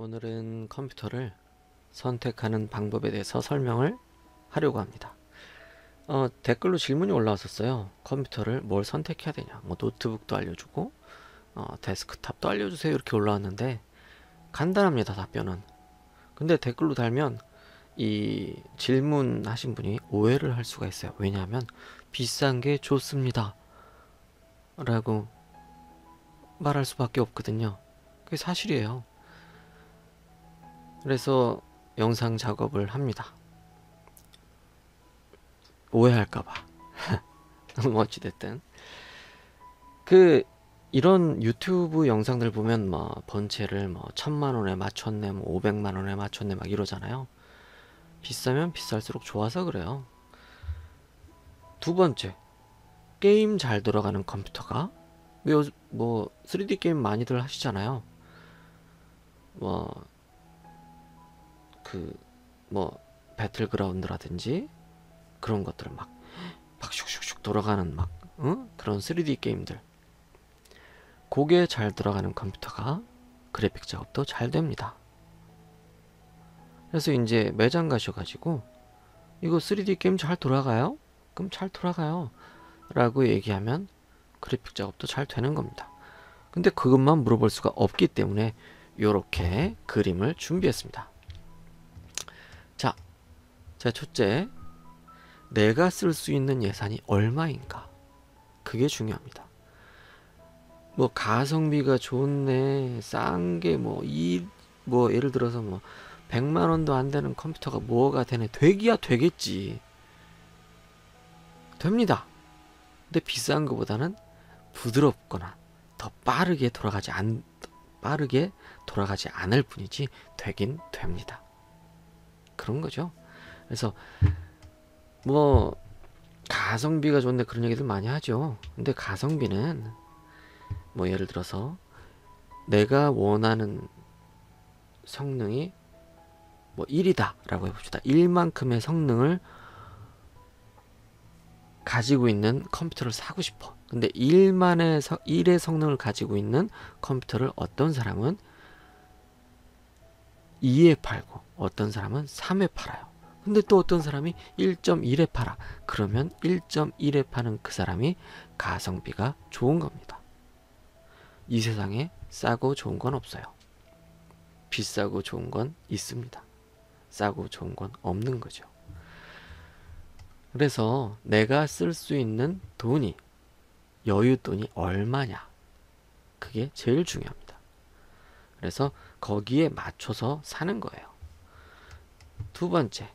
오늘은 컴퓨터를 선택하는 방법에 대해서 설명을 하려고 합니다. 어, 댓글로 질문이 올라왔었어요. 컴퓨터를 뭘 선택해야 되냐? 뭐 노트북도 알려주고 어, 데스크탑도 알려주세요. 이렇게 올라왔는데 간단합니다. 답변은. 근데 댓글로 달면 이 질문하신 분이 오해를 할 수가 있어요. 왜냐하면 비싼 게 좋습니다. 라고 말할 수밖에 없거든요. 그게 사실이에요. 그래서 영상 작업을 합니다. 오해할까봐. 뭐 어찌됐든. 그, 이런 유튜브 영상들 보면 뭐, 번체를 뭐, 천만 원에 맞췄네, 뭐, 오백만 원에 맞췄네, 막 이러잖아요. 비싸면 비쌀수록 좋아서 그래요. 두 번째, 게임 잘 돌아가는 컴퓨터가, 왜, 요- 뭐, 3D 게임 많이들 하시잖아요. 뭐, 그 뭐 배틀그라운드라든지 그런 것들을 막, 막 슉슉슉 돌아가는 막 응? 그런 3D 게임들 그게 잘 돌아가는 컴퓨터가 그래픽 작업도 잘 됩니다. 그래서 이제 매장 가셔가지고 이거 3D 게임 잘 돌아가요? 그럼 잘 돌아가요. 라고 얘기하면 그래픽 작업도 잘 되는 겁니다. 근데 그것만 물어볼 수가 없기 때문에 이렇게 그림을 준비했습니다. 자, 자, 첫째, 내가 쓸 수 있는 예산이 얼마인가? 그게 중요합니다. 뭐 가성비가 좋네, 싼 게 뭐 이 뭐 예를 들어서 뭐 100만 원도 안 되는 컴퓨터가 뭐가 되네. 되기야 되겠지. 됩니다. 근데 비싼 것보다는 부드럽거나 더 빠르게 돌아가지 않 빠르게 돌아가지 않을 뿐이지 되긴 됩니다. 그런 거죠. 그래서 뭐 가성비가 좋은데 그런 얘기들 많이 하죠. 근데 가성비는 뭐 예를 들어서 내가 원하는 성능이 뭐 1이다 라고 해봅시다. 1만큼의 성능을 가지고 있는 컴퓨터를 사고 싶어. 근데 1만의 1의 성능을 가지고 있는 컴퓨터를 어떤 사람은 2에 팔고 어떤 사람은 3에 팔아요. 근데 또 어떤 사람이 1.1에 팔아. 그러면 1.1에 파는 그 사람이 가성비가 좋은 겁니다. 이 세상에 싸고 좋은 건 없어요. 비싸고 좋은 건 있습니다. 싸고 좋은 건 없는 거죠. 그래서 내가 쓸 수 있는 돈이 여윳돈이 얼마냐. 그게 제일 중요합니다. 그래서 거기에 맞춰서 사는 거예요. 두 번째,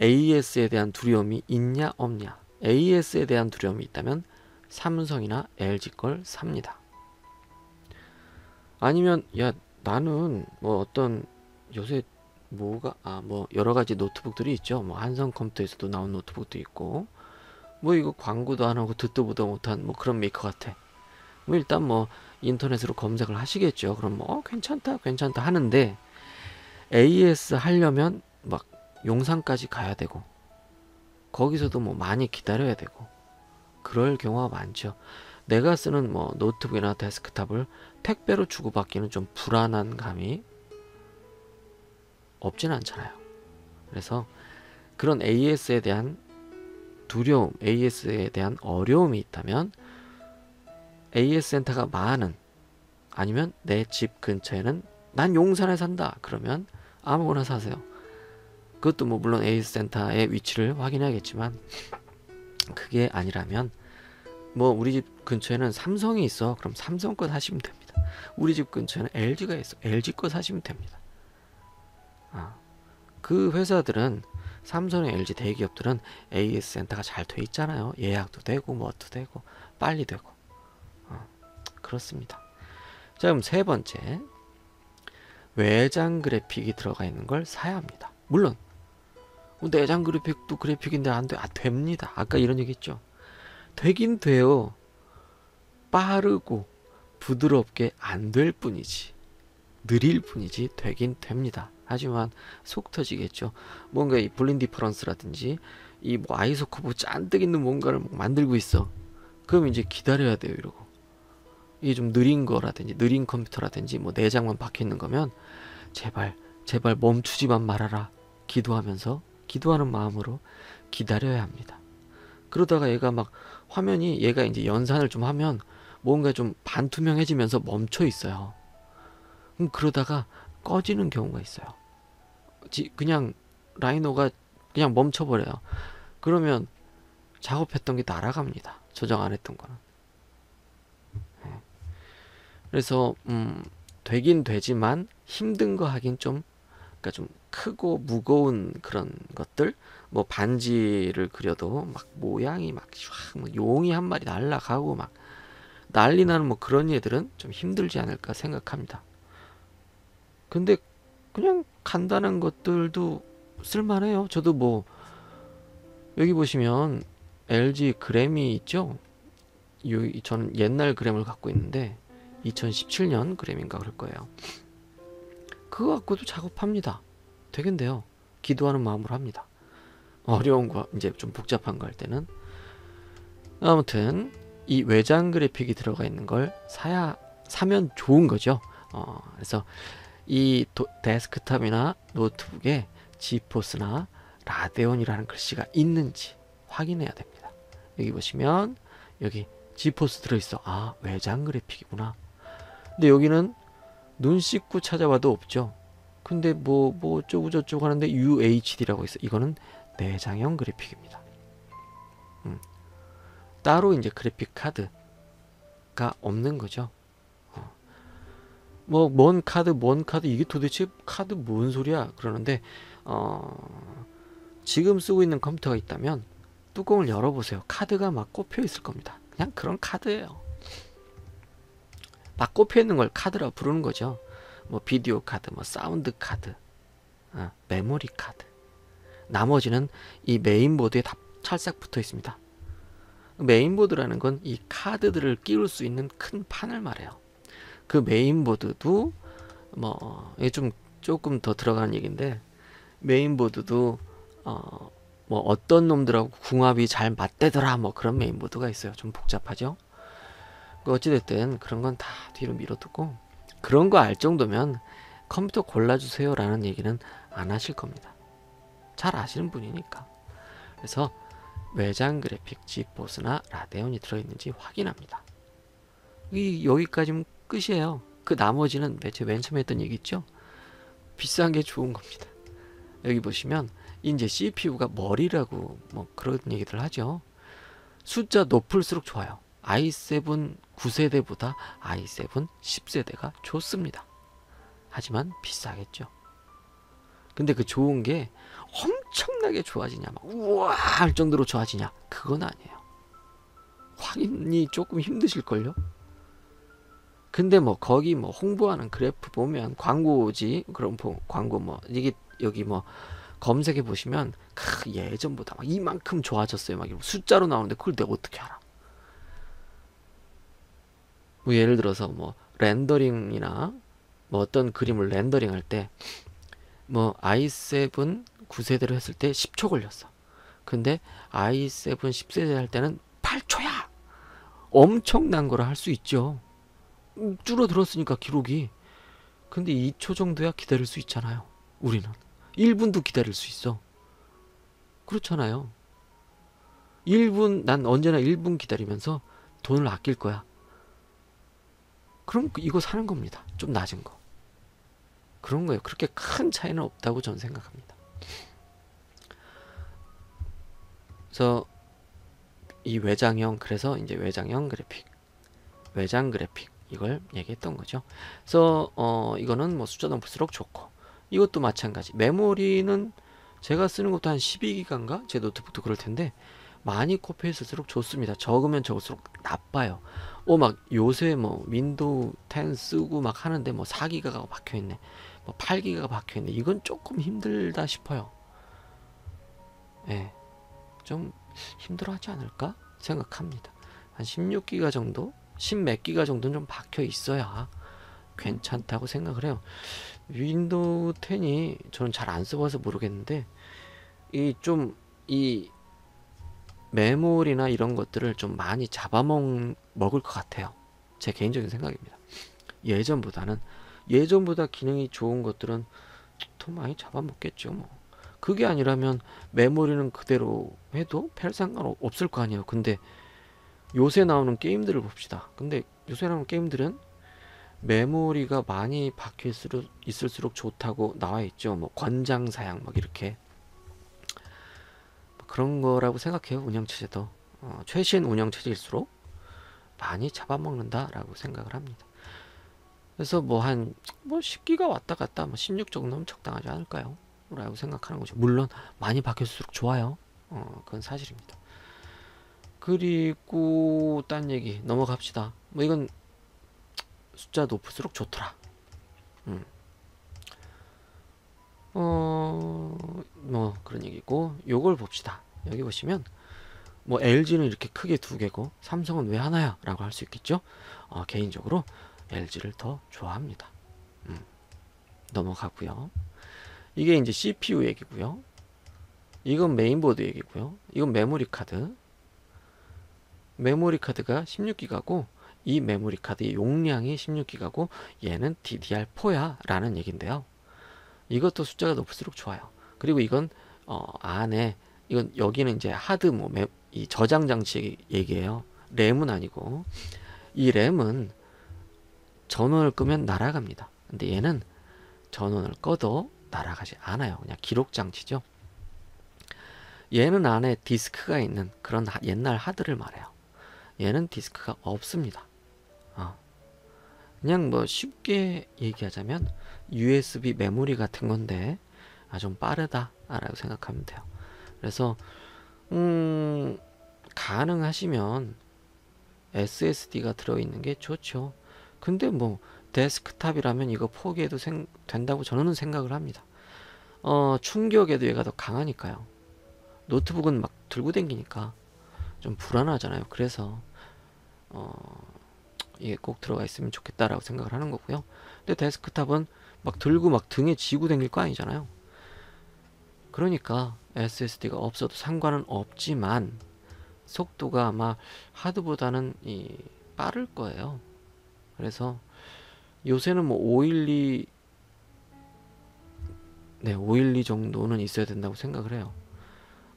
AS에 대한 두려움이 있냐 없냐. AS에 대한 두려움이 있다면 삼성이나 LG 걸 삽니다. 아니면 야 나는 뭐 어떤 요새 뭐가 아 뭐 여러 가지 노트북들이 있죠. 뭐 한성 컴퓨터에서도 나온 노트북도 있고 뭐 이거 광고도 안 하고 듣도 보도 못한 뭐 그런 메이커 같아. 뭐 일단 뭐 인터넷으로 검색을 하시겠죠. 그럼 뭐 어, 괜찮다 괜찮다 하는데 AS 하려면 막 용산까지 가야 되고 거기서도 뭐 많이 기다려야 되고 그럴 경우가 많죠. 내가 쓰는 뭐 노트북이나 데스크탑을 택배로 주고받기는 좀 불안한 감이 없진 않잖아요. 그래서 그런 AS에 대한 두려움, AS에 대한 어려움이 있다면 AS 센터가 많은 아니면 내 집 근처에는 난 용산에 산다. 그러면 아무거나 사세요. 그것도 뭐 물론 AS 센터의 위치를 확인해야겠지만 그게 아니라면 뭐 우리 집 근처에는 삼성이 있어. 그럼 삼성 거 사시면 됩니다. 우리 집 근처에는 LG가 있어. LG 거 사시면 됩니다. 아, 그 회사들은 삼성의 LG 대기업들은 AS 센터가 잘 돼 있잖아요. 예약도 되고 뭐도 되고 빨리 되고 어, 그렇습니다. 자 그럼 세 번째 외장 그래픽이 들어가 있는 걸 사야 합니다. 물론 뭐 내장 그래픽도 그래픽인데 안 돼. 아 됩니다. 아까 이런 얘기 했죠. 되긴 돼요. 빠르고 부드럽게 안 될 뿐이지. 느릴 뿐이지 되긴 됩니다. 하지만 속 터지겠죠. 뭔가 이 블린 디퍼런스라든지 이 뭐 아이소커브 짠뜩 있는 뭔가를 막 만들고 있어. 그럼 이제 기다려야 돼요. 이러고 이게 좀 느린 거라든지 느린 컴퓨터라든지 뭐 내장만 박혀 있는 거면 제발 제발 멈추지만 말아라 기도하면서 기도하는 마음으로 기다려야 합니다. 그러다가 얘가 막 화면이 얘가 이제 연산을 좀 하면 뭔가 좀 반투명해지면서 멈춰 있어요. 그럼 그러다가 꺼지는 경우가 있어요. 지, 그냥 라이노가 그냥 멈춰버려요. 그러면 작업했던 게 날아갑니다. 조정 안 했던 거는. 네. 그래서 음, 되긴 되지만 힘든 거 하긴 좀 그러니까 좀 크고 무거운 그런 것들 뭐 반지를 그려도 막 모양이 막뭐 용이 한 마리 날라가고 막 난리 나는 뭐 그런 애들은 좀 힘들지 않을까 생각합니다. 근데 그냥 간단한 것들도 쓸만해요. 저도 뭐 여기 보시면 LG 그램이 있죠. 요, 저는 옛날 그램을 갖고 있는데 2017년 그램인가 그럴 거예요. 그거 갖고도 작업합니다. 되겠네요. 기도하는 마음으로 합니다. 어려운 거 이제 좀 복잡한 거 할 때는 아무튼 이 외장 그래픽이 들어가 있는 걸 사야 사면 좋은 거죠. 어, 그래서 이 도, 데스크탑이나 노트북에 지포스나 라데온이라는 글씨가 있는지 확인해야 됩니다. 여기 보시면 여기 지포스 들어있어. 아 외장 그래픽이구나. 근데 여기는 눈 씻고 찾아봐도 없죠. 근데 뭐, 뭐 어쩌고 저쩌고 하는데 UHD라고 있어. 이거는 내장형 그래픽입니다. 음. 따로 이제 그래픽 카드가 없는 거죠. 어. 뭐뭔 카드 뭔 카드 이게 도대체 카드 뭔 소리야 그러는데 어 지금 쓰고 있는 컴퓨터가 있다면 뚜껑을 열어보세요. 카드가 막 꼽혀 있을 겁니다. 그냥 그런 카드예요. 막 꼽혀 있는 걸 카드라 부르는 거죠. 뭐 비디오 카드, 뭐 사운드 카드, 어, 메모리 카드. 나머지는 이 메인보드에 다 찰싹 붙어 있습니다. 메인보드라는 건 이 카드들을 끼울 수 있는 큰 판을 말해요. 그 메인보드도 뭐 이게 좀 조금 더 들어가는 얘기인데 메인보드도 어, 뭐 어떤 놈들하고 궁합이 잘 맞대더라 뭐 그런 메인보드가 있어요. 좀 복잡하죠. 그 어찌됐든 그런 건 다 뒤로 밀어두고 그런 거 알 정도면 컴퓨터 골라주세요 라는 얘기는 안 하실 겁니다. 잘 아시는 분이니까. 그래서 외장 그래픽 지포스나 라데온이 들어있는지 확인합니다. 이 여기까지는 끝이에요. 그 나머지는 매체 맨 처음에 했던 얘기 있죠? 비싼 게 좋은 겁니다. 여기 보시면 이제 CPU가 머리라고 뭐 그런 얘기들 하죠. 숫자 높을수록 좋아요. i7 9세대보다 i7 10세대가 좋습니다. 하지만 비싸겠죠. 근데 그 좋은 게 엄청나게 좋아지냐, 막 우와 할 정도로 좋아지냐, 그건 아니에요. 확인이 조금 힘드실걸요? 근데 뭐 거기 뭐 홍보하는 그래프 보면 광고지 그럼 광고 뭐 이게 여기 뭐 검색해 보시면 크, 예전보다 막 이만큼 좋아졌어요. 막 숫자로 나오는데 그걸 내가 어떻게 알아? 뭐 예를 들어서 뭐 렌더링이나 뭐 어떤 그림을 렌더링 할 때 뭐 i7 9세대로 했을 때 10초 걸렸어. 근데 i7 10세대 할 때는 8초야. 엄청난 거라 할 수 있죠. 음, 줄어들었으니까 기록이. 근데 2초 정도야 기다릴 수 있잖아요. 우리는. 1분도 기다릴 수 있어. 그렇잖아요. 1분, 난 언제나 1분 기다리면서 돈을 아낄 거야. 그럼 이거 사는 겁니다. 좀 낮은 거. 그런 거예요. 그렇게 큰 차이는 없다고 저는 생각합니다. 그래서 이 외장형 그래서 이제 외장형 그래픽 외장 그래픽 이걸 얘기했던 거죠. 그래서 어 이거는 뭐 숫자 높을수록 좋고 이것도 마찬가지. 메모리는 제가 쓰는 것도 한 12기가인가? 제 노트북도 그럴 텐데 많이 꼽혀 있을수록 좋습니다. 적으면 적을수록 나빠요. 어, 막 요새 뭐 윈도우 10 쓰고 막 하는데 뭐 4기가가 박혀 있네. 뭐 8기가가 박혀 있네. 이건 조금 힘들다 싶어요. 예. 네, 좀 힘들어 하지 않을까 생각합니다. 한 16기가 정도, 10 몇 기가 정도는 좀 박혀 있어야 괜찮다고 생각을 해요. 윈도우 10이 저는 잘 안 써봐서 모르겠는데 이 좀 이 메모리나 이런 것들을 좀 많이 잡아먹 먹을 것 같아요. 제 개인적인 생각입니다. 예전보다는 예전보다 기능이 좋은 것들은 더 많이 잡아먹겠죠. 뭐. 그게 아니라면 메모리는 그대로 해도 별 상관 없을 거 아니에요. 근데 요새 나오는 게임들을 봅시다. 근데 요새 나오는 게임들은 메모리가 많이 박혀 있을수록, 있을수록 좋다고 나와 있죠. 뭐 권장 사양 막 이렇게 뭐 그런 거라고 생각해요. 운영체제도 어, 최신 운영체제일수록 많이 잡아먹는다라고 생각을 합니다. 그래서 뭐 한뭐 뭐 10기가 왔다 갔다 뭐 16 정도면 적당하지 않을까요? 라고 생각하는 거죠. 물론 많이 바뀔수록 좋아요. 어, 그건 사실입니다. 그리고 딴 얘기 넘어갑시다. 뭐 이건 숫자 높을수록 좋더라. 음. 어, 뭐 그런 얘기고 요걸 봅시다. 여기 보시면 뭐 LG는 이렇게 크게 두 개고 삼성은 왜 하나야? 라고 할 수 있겠죠. 어, 개인적으로 LG를 더 좋아합니다. 음. 넘어가고요. 이게 이제 CPU 얘기고요. 이건 메인보드 얘기고요. 이건 메모리 카드. 메모리 카드가 16기가고 이 메모리 카드의 용량이 16기가고 얘는 DDR4야 라는 얘긴데요. 이것도 숫자가 높을수록 좋아요. 그리고 이건 어, 안에 이건 여기는 이제 하드 뭐 이 저장 장치 얘기예요. 램은 아니고 이 램은 전원을 끄면 날아갑니다. 근데 얘는 전원을 꺼도 날아가지 않아요. 그냥 기록 장치죠. 얘는 안에 디스크가 있는 그런 옛날 하드를 말해요. 얘는 디스크가 없습니다. 어. 그냥 뭐 쉽게 얘기하자면 USB 메모리 같은 건데 아, 좀 빠르다라고 생각하면 돼요. 그래서 음, 가능하시면 SSD가 들어있는 게 좋죠. 근데 뭐 데스크탑이라면 이거 포기해도 생, 된다고 저는 생각을 합니다. 어, 충격에도 얘가 더 강하니까요. 노트북은 막 들고 댕기니까 좀 불안하잖아요. 그래서 어, 이게 꼭 들어가 있으면 좋겠다라고 생각을 하는 거고요. 근데 데스크탑은 막 들고 막 등에 지고 댕길 거 아니잖아요. 그러니까 SSD가 없어도 상관은 없지만 속도가 아마 하드보다는 이 빠를 거예요. 그래서 요새는 뭐 512, 네, 512 정도는 있어야 된다고 생각을 해요.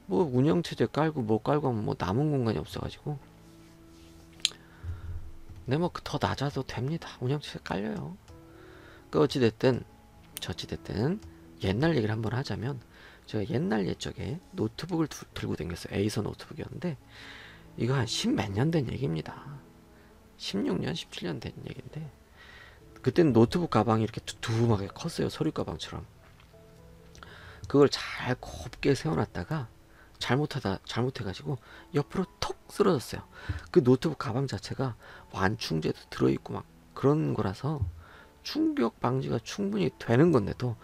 뭐 운영체제 깔고 뭐 깔고 하면 뭐 남은 공간이 없어가지고. 네, 뭐더 낮아도 됩니다. 운영체제 깔려요. 그 어찌됐든, 저찌됐든, 옛날 얘기를 한번 하자면, 제가 옛날 옛적에 노트북을 두, 들고 다녔어요. 에이서 노트북이었는데, 이거 한 십 몇 년 된 얘기입니다. 16년, 17년 된 얘기인데, 그때는 노트북 가방이 이렇게 두툼하게 컸어요. 서류 가방처럼. 그걸 잘 곱게 세워놨다가 잘못하다 잘못해가지고 옆으로 톡 쓰러졌어요. 그 노트북 가방 자체가 완충제도 들어있고 막 그런 거라서 충격 방지가 충분히 되는 건데도 톡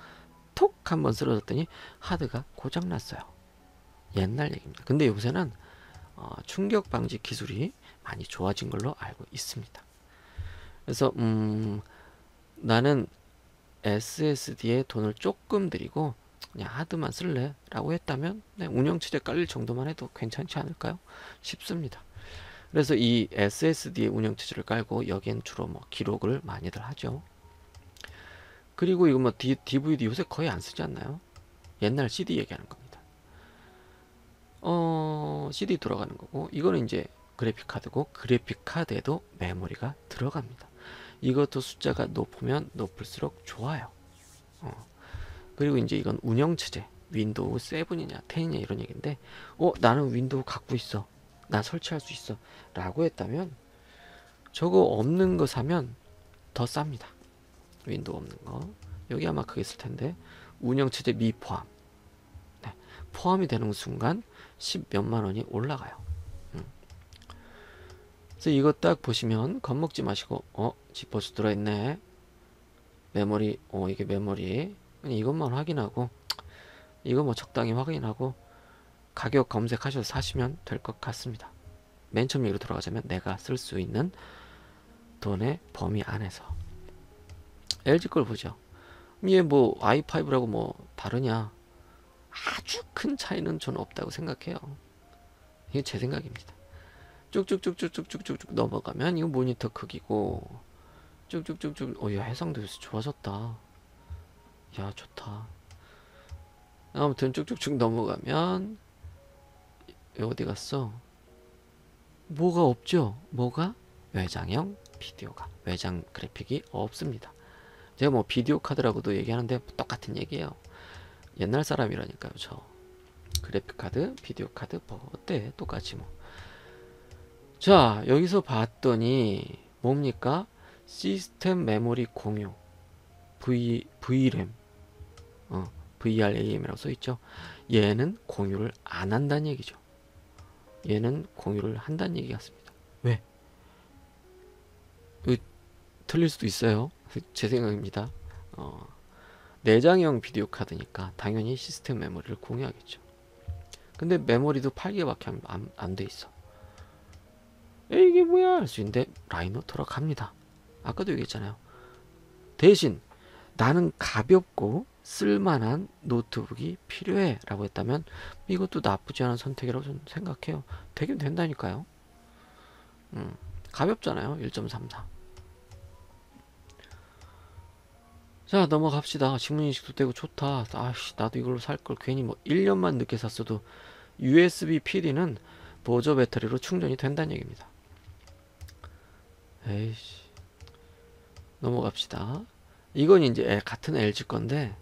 한번 쓰러졌더니 하드가 고장났어요. 옛날 얘기입니다. 근데 요새는 어, 충격 방지 기술이 많이 좋아진 걸로 알고 있습니다. 그래서 음, 나는 SSD에 돈을 조금 들이고 그냥 하드만 쓸래 라고 했다면 네, 운영체제 깔릴 정도만 해도 괜찮지 않을까요 싶습니다 그래서 이 SSD의 운영체제를 깔고 여기엔 주로 뭐 기록을 많이들 하죠 그리고 이거 뭐 D, DVD 요새 거의 안 쓰지 않나요? 옛날 CD 얘기하는 겁니다. 어 CD 들어가는 거고 이거는 이제 그래픽 카드고 그래픽 카드에도 메모리가 들어갑니다. 이것도 숫자가 높으면 높을수록 좋아요. 어. 그리고 이제 이건 운영체제 윈도우 7이냐 10이냐 이런 얘기인데 어 나는 윈도우 갖고 있어. 나 설치할 수 있어. 라고 했다면 저거 없는 거 사면 더 쌉니다 윈도우 없는 거. 여기 아마 그게 있을 텐데. 운영체제 미포함. 네. 포함이 되는 순간 10 몇만 원이 올라가요. 음. 그래서 이거 딱 보시면 겁먹지 마시고 어 지포스 들어있네. 메모리 어 이게 메모리. 이것만 확인하고 이거 뭐 적당히 확인하고 가격 검색하셔서 사시면 될 것 같습니다. 맨 처음 얘기로 돌아가자면 내가 쓸 수 있는 돈의 범위 안에서 LG 걸 보죠. 얘뭐 i5라고 뭐 다르냐? 아주 큰 차이는 저는 없다고 생각해요. 이게 제 생각입니다. 쭉쭉쭉쭉쭉쭉쭉 넘어가면 이거 모니터 크기고 쭉쭉쭉쭉 어야 해상도 요새 좋아졌다 야 좋다 아무튼 쭉쭉쭉 넘어가면 어디 갔어 뭐가 없죠 뭐가 외장형 비디오가 외장 그래픽이 없습니다 제가 뭐 비디오 카드라고도 얘기하는데 똑같은 얘기예요. 옛날 사람이라니까요 저. 그래픽 카드 비디오 카드 뭐 어때? 똑같이 뭐. 자 여기서 봤더니 뭡니까? 시스템 메모리 공유. V, VRAM 어, VRAM이라고 써 있죠? 얘는 공유를 안 한다는 얘기죠. 얘는 공유를 한다는 얘기 같습니다. 왜? 틀릴 수도 있어요. 제 생각입니다. 어, 내장형 비디오 카드니까 당연히 시스템 메모리를 공유하겠죠. 근데 메모리도 8개밖에 안, 안 돼 있어. 이게 뭐야? 할 수 있는데 라이노터로 갑니다. 아까도 얘기했잖아요. 대신 나는 가볍고 쓸만한 노트북이 필요해 라고 했다면 이것도 나쁘지 않은 선택이라고 저는 생각해요. 되긴 된다니까요. 음, 가볍잖아요. 1.34 자 넘어갑시다. 지문인식도 되고 좋다. 아씨 나도 이걸로 살 걸 괜히 뭐 1년만 늦게 샀어도 USB PD는 보조 배터리로 충전이 된다는 얘기입니다. 에이씨. 넘어갑시다. 이건 이제 같은 LG 건데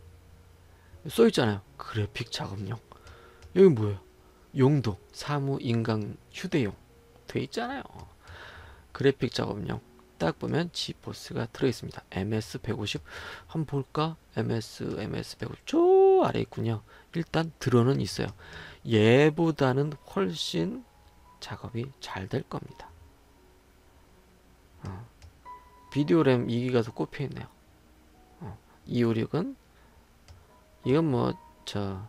써 있잖아요. 그래픽 작업용. 여기 뭐예요? 용도. 사무 인강 휴대용. 돼 있잖아요. 그래픽 작업용 딱 보면 지포스가 들어있습니다. MS150 한번 볼까? MS, MS150 저 아래 있군요. 일단 들어는 있어요. 얘보다는 훨씬 작업이 잘 될 겁니다. 어. 비디오 램 2기가도 꼽혀 있네요. 어. 256은 이건 뭐저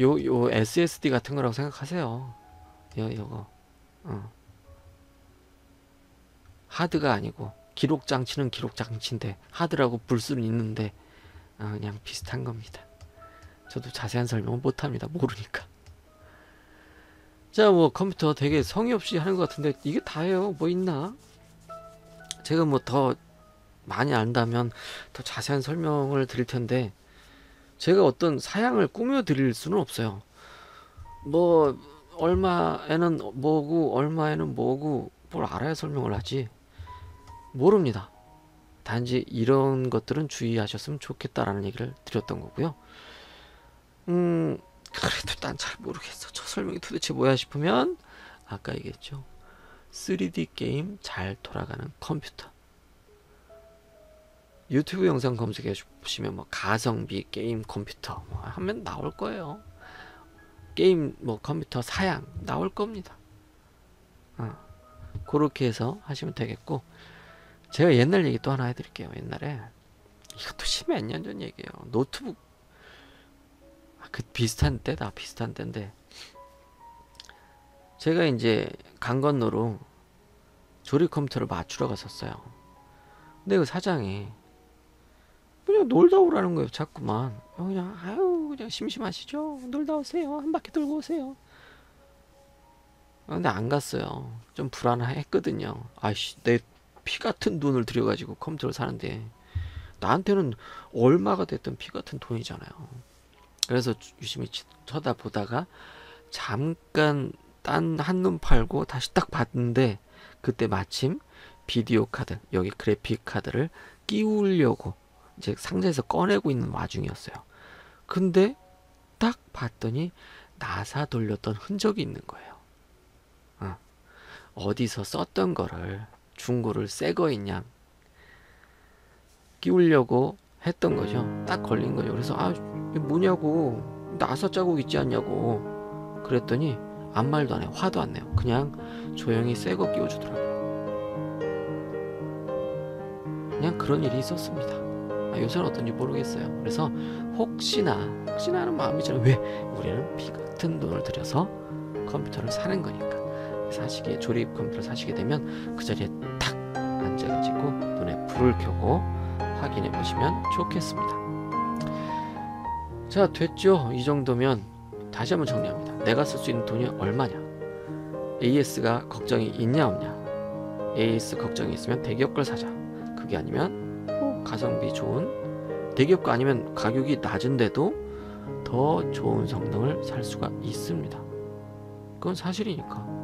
요, 요 SSD 같은 거라고 생각하세요. 요, 요거. 어. 하드가 아니고 기록 장치는 기록 장치인데 하드라고 불 수는 있는데 어, 그냥 비슷한 겁니다. 저도 자세한 설명은 못합니다. 모르니까. 자, 뭐 컴퓨터 되게 성의 없이 하는 것 같은데 이게 다예요. 뭐 있나? 제가 뭐 더 많이 안다면 더 자세한 설명을 드릴 텐데 제가 어떤 사양을 꾸며 드릴 수는 없어요. 뭐 얼마에는 뭐고 얼마에는 뭐고 뭘 알아야 설명을 하지. 모릅니다. 단지 이런 것들은 주의하셨으면 좋겠다라는 얘기를 드렸던 거고요. 음, 그래도 난 잘 모르겠어. 저 설명이 도대체 뭐야 싶으면 아까 얘기했죠. 3D 게임 잘 돌아가는 컴퓨터. 유튜브 영상 검색해 보시면 뭐 가성비 게임 컴퓨터 뭐 하면 나올 거예요. 게임 뭐 컴퓨터 사양 나올 겁니다. 어, 그렇게 해서 하시면 되겠고 제가 옛날 얘기 또 하나 해드릴게요. 옛날에 이것도 십몇 년 전 얘기예요. 노트북 아, 그 비슷한 때다 비슷한 때인데 제가 이제 강 건너로 조립 컴퓨터를 맞추러 갔었어요. 근데 그 사장이 그냥 놀다 오라는 거예요. 자꾸만 그냥 아유 그냥 심심하시죠? 놀다 오세요. 한 바퀴 돌고 오세요. 근데 안 갔어요. 좀 불안했거든요. 아이씨 내 피 같은 돈을 들여가지고 컴퓨터를 사는데 나한테는 얼마가 됐든 피 같은 돈이잖아요. 그래서 유심히 쳐다보다가 잠깐 딴 한눈 팔고 다시 딱 봤는데 그때 마침 비디오 카드 여기 그래픽 카드를 끼우려고 이제 상자에서 꺼내고 있는 와중이었어요. 근데 딱 봤더니 나사 돌렸던 흔적이 있는 거예요. 어. 어디서 썼던 거를 중고를 새거 있냐 끼우려고 했던 거죠. 딱 걸린 거죠. 그래서 아 뭐냐고 나사 자국 있지 않냐고 그랬더니 아무 말도 안 해요. 화도 안 내요. 그냥 조용히 새거 끼워주더라고요. 그냥 그런 일이 있었습니다. 아, 요새는 어떤지 모르겠어요. 그래서 혹시나 혹시나 하는 마음이잖아요. 왜 우리는 피 같은 돈을 들여서 컴퓨터를 사는 거니까. 사시게 조립 컴퓨터를 사시게 되면 그 자리에 탁 앉아가지고 눈에 불을 켜고 확인해 보시면 좋겠습니다. 자 됐죠? 이 정도면 다시 한번 정리합니다. 내가 쓸 수 있는 돈이 얼마냐? AS가 걱정이 있냐 없냐? AS 걱정이 있으면 대기업 걸 사자. 그게 아니면 뭐 가성비 좋은 대기업 거 아니면 가격이 낮은데도 더 좋은 성능을 살 수가 있습니다. 그건 사실이니까.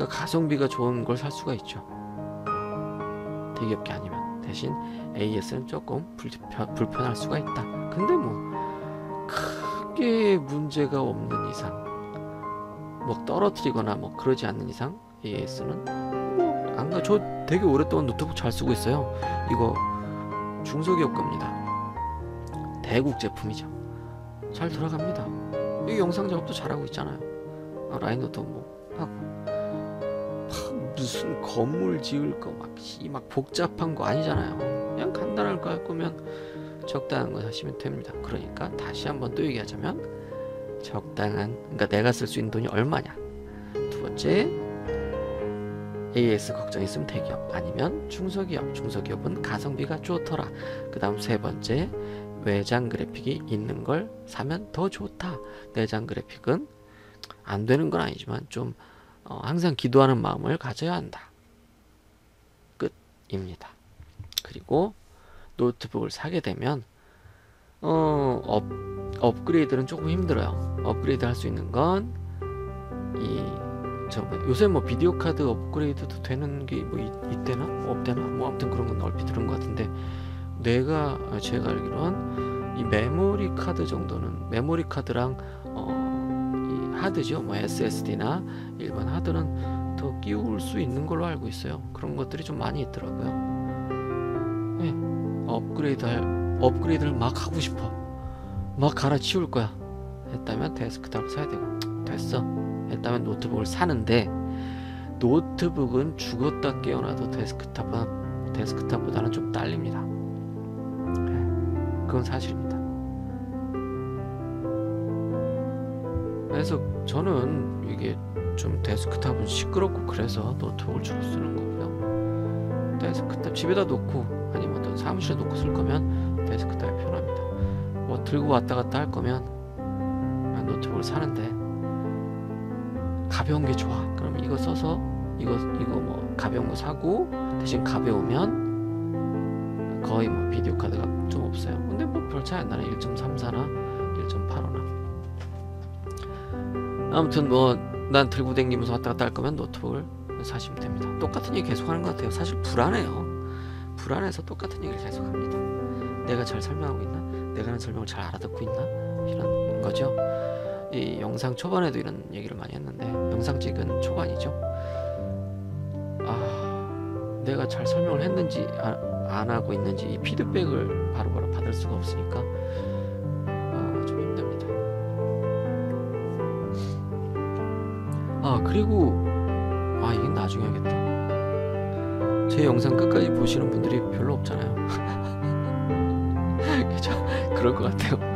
음. 그러니까 가성비가 좋은 걸 살 수가 있죠. 대기업 게 아니면 대신 AS는 조금 불편, 불편할 수가 있다. 근데 뭐 크게 문제가 없는 이상 뭐 떨어뜨리거나 뭐 그러지 않는 이상 AS는 뭐안가 저 되게 오랫동안 노트북 잘 쓰고 있어요. 이거 중소기업 겁니다. 대국 제품이죠. 잘 들어갑니다. 이 영상 작업도 잘하고 있잖아요. 아, 라이노도 뭐 하고 막 무슨 건물 지을 거 막 막 복잡한 거 아니잖아요. 그냥 간단할 거 할 거면 적당한 거 사시면 됩니다. 그러니까 다시 한번 또 얘기하자면 적당한 그러니까 내가 쓸 수 있는 돈이 얼마냐. 두 번째 AS 걱정 있으면 대기업 아니면 중소기업 중소기업은 가성비가 좋더라. 그 다음 세 번째 외장 그래픽이 있는 걸 사면 더 좋다. 내장 그래픽은 안 되는 건 아니지만 좀 어, 항상 기도하는 마음을 가져야 한다. 끝입니다. 그리고 노트북을 사게 되면 어, 업, 업그레이드는 조금 힘들어요. 업그레이드 할 수 있는 건 이 저 요새 뭐 비디오 카드 업그레이드도 되는 게 뭐 있대나 뭐 없대나 뭐 아무튼 그런 건 얼핏 들은 것 같은데 내가 아, 제가 알기로는 이 메모리 카드 정도는 메모리 카드랑 하드죠 뭐 SSD나 일반 하드는 더 끼울 수 있는 걸로 알고 있어요. 그런 것들이 좀 많이 있더라고요. 네, 업그레이드 할 업그레이드를 막 하고 싶어. 막 갈아치울 거야. 했다면 데스크탑을 사야 되고 됐어. 했다면 노트북을 사는데 노트북은 죽었다 깨어나도 데스크탑보다, 데스크탑보다는 좀 딸립니다. 네, 그건 사실 그래서 저는 이게 좀 데스크탑은 시끄럽고 그래서 노트북을 주로 쓰는 거고요. 데스크탑 집에다 놓고 아니면 어떤 사무실에 놓고 쓸 거면 데스크탑이 편합니다. 뭐 들고 왔다 갔다 할 거면 노트북을 사는데 가벼운 게 좋아. 그럼 이거 써서 이거 이거 뭐 가벼운 거 사고 대신 가벼우면 거의 뭐 비디오 카드가 좀 없어요. 근데 뭐 별 차이 안 나네. 1.34나 1.85나. 아무튼 뭐 난 들고 다니면서 왔다 갔다 할 거면 노트북을 사시면 됩니다. 똑같은 얘기 계속 하는 것 같아요. 사실 불안해요. 불안해서 똑같은 얘기를 계속 합니다. 내가 잘 설명하고 있나? 내가 하는 설명을 잘 알아듣고 있나? 이런 거죠. 이 영상 초반에도 이런 얘기를 많이 했는데 영상 찍은 초반이죠. 아, 내가 잘 설명을 했는지 아, 안 하고 있는지 이 피드백을 바로바로 바로 받을 수가 없으니까 아 그리고 아 이건 나중에 하겠다. 제 영상 끝까지 보시는 분들이 별로 없잖아요. 그죠? 그럴 것 같아요.